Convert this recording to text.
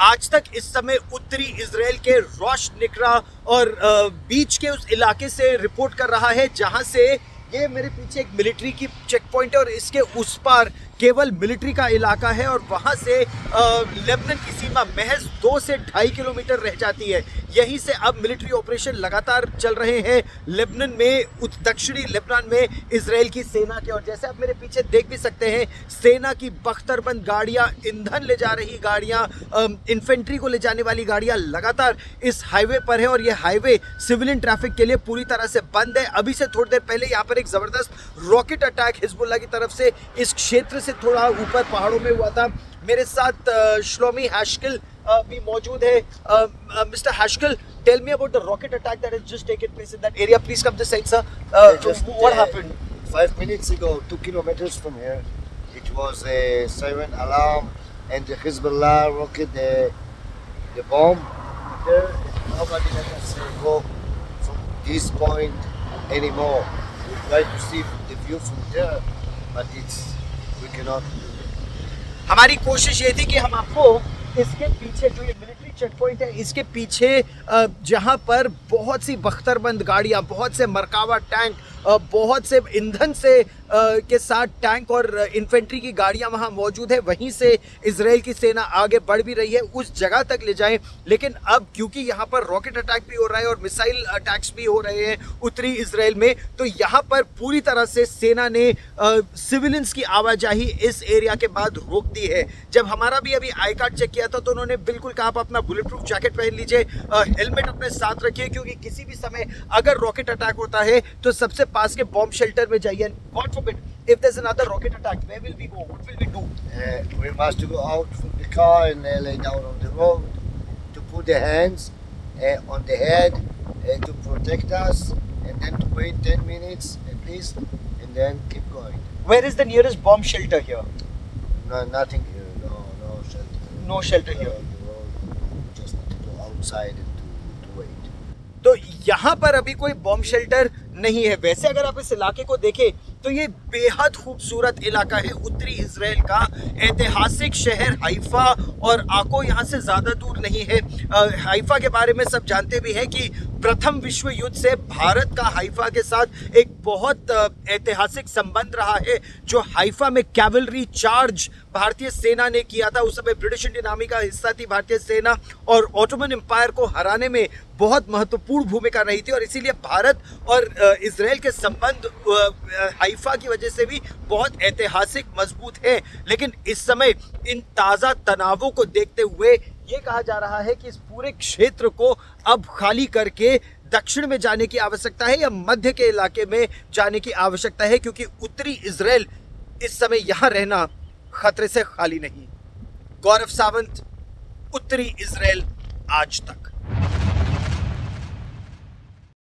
आज तक इस समय उत्तरी इसराइल के रोश निकरा और बीच के उस इलाके से रिपोर्ट कर रहा है जहाँ से ये मेरे पीछे एक मिलिट्री की चेक पॉइंट है और इसके उस पार केवल मिलिट्री का इलाका है और वहाँ से लेबनन की सीमा महज दो से ढाई किलोमीटर रह जाती है। यहीं से अब मिलिट्री ऑपरेशन लगातार चल रहे हैं। लेबनन में दक्षिणी लेबनान में इसराइल की सेना के और जैसे आप मेरे पीछे देख भी सकते हैं, सेना की बख्तरबंद गाड़ियाँ, ईंधन ले जा रही गाड़ियाँ इन्फेंट्री को ले जाने वाली गाड़ियाँ लगातार इस हाईवे पर है और ये हाईवे सिविलियन ट्रैफ़िक के लिए पूरी तरह से बंद है। अभी से थोड़ी देर पहले यहाँ पर एक ज़बरदस्त रॉकेट अटैक हिजबुल्ला की तरफ़ से इस क्षेत्र से थोड़ा ऊपर पहाड़ों में हुआ था। मेरे साथ श्लोमी हैशकिल भी मौजूद है। Mister Haskel tell me about the rocket attack that has just taken place in that area please come to sense sir what happened 5 minutes ago 2 kilometres from here it was a seven alarm and the Hezbollah rocket the the bomb Nobody let us go from this point anymore. We try to see the view from there, but it's हमारी कोशिश ये थी कि हम आपको इसके पीछे जो ये मिलिट्री चेक पॉइंट है, इसके पीछे जहाँ पर बहुत सी बख्तरबंद गाड़ियाँ, बहुत से मरकावा टैंक बहुत से ईंधन से के साथ टैंक और इन्फेंट्री की गाड़ियाँ वहाँ मौजूद है। वहीं से इसराइल की सेना आगे बढ़ भी रही है, उस जगह तक ले जाएँ। लेकिन अब क्योंकि यहाँ पर रॉकेट अटैक भी हो रहा है और मिसाइल अटैक्स भी हो रहे हैं उत्तरी इसराइल में तो यहाँ पर पूरी तरह से सेना ने सिविलियंस की आवाजाही इस एरिया के बाद रोक दी है। जब हमारा भी अभी आई कार्ड चेक किया था तो उन्होंने बिल्कुल कहा, आप अपना बुलेट प्रूफ जैकेट पहन लीजिए हेलमेट अपने साथ रखिए, क्योंकि किसी भी समय अगर रॉकेट अटैक होता है तो सबसे पास के बॉम्ब शेल्टर में जाइए if there's another rocket attack where will we go what will we do uh, we must go out from the car and uh, lay down on the road to put the hands uh, on the head uh, to protect us and then to wait 10 minutes at least and then keep going where is the nearest bomb shelter here no nothing here no no shelter no shelter here just need to go outside and to, to wait तो यहाँ पर अभी कोई bomb shelter नहीं है। वैसे अगर आप इस इलाके को देखें तो ये बेहद खूबसूरत इलाका है उत्तरी इसराइल का। ऐतिहासिक शहर हाइफा और आको यहाँ से ज़्यादा दूर नहीं है। हाइफा के बारे में सब जानते भी हैं कि प्रथम विश्व युद्ध से भारत का हाइफा के साथ एक बहुत ऐतिहासिक संबंध रहा है, जो हाइफा में कैवलरी चार्ज भारतीय सेना ने किया था। उस समय ब्रिटिश इंडियन आर्मी का हिस्सा थी भारतीय सेना और ऑटोमन एम्पायर को हराने में बहुत महत्वपूर्ण भूमिका रही थी और इसीलिए भारत और इसराइल के संबंध हाइफा की वजह से भी बहुत ऐतिहासिक, मज़बूत है। लेकिन इस समय इन ताज़ा तनावों को देखते हुए ये कहा जा रहा है कि इस पूरे क्षेत्र को अब खाली करके दक्षिण में जाने की आवश्यकता है या मध्य के इलाके में जाने की आवश्यकता है, क्योंकि उत्तरी इसराइल इस समय यहाँ रहना खतरे से खाली नहीं। गौरव सावंत, उत्तरी इसराइल आज तक।